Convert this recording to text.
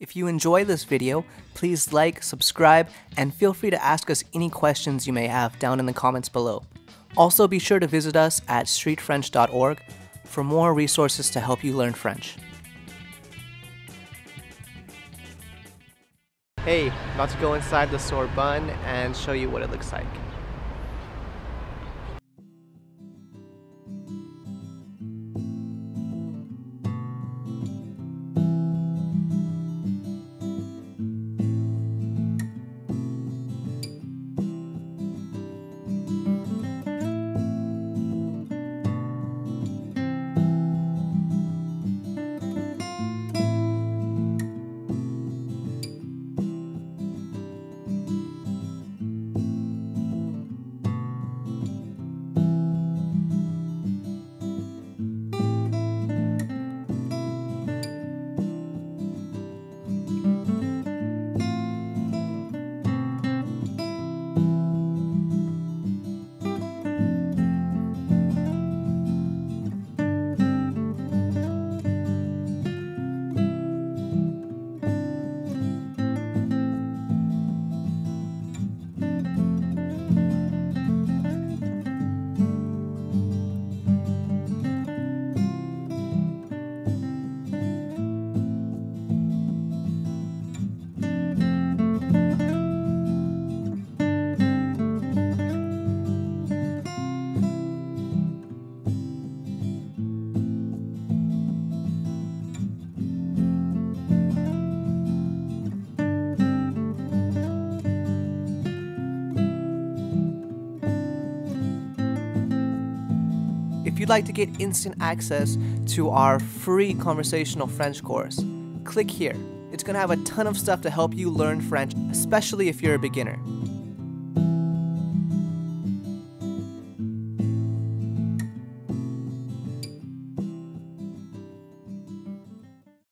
If you enjoy this video, please like, subscribe, and feel free to ask us any questions you may have down in the comments below. Also, be sure to visit us at streetfrench.org for more resources to help you learn French. Hey, about to go inside the Sorbonne and show you what it looks like. You'd like to get instant access to our free conversational French course, click here. It's going to have a ton of stuff to help you learn French, especially if you're a beginner.